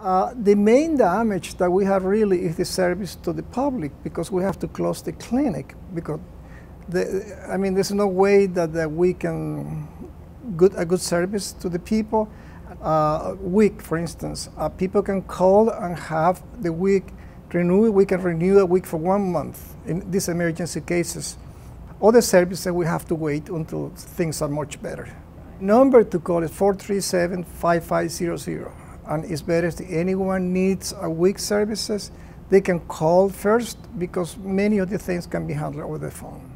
Uh, the main damage that we have really is the service to the public because we have to close the clinic because the, I mean there's no way that, that we can good a good service to the people. Uh, WIC, for instance, uh, people can call and have the WIC renewed. We can renew a WIC for one month in these emergency cases. Other services we have to wait until things are much better. Number to call is 437 5500 and it's better if anyone needs a WIC services, they can call first because many of the things can be handled over the phone.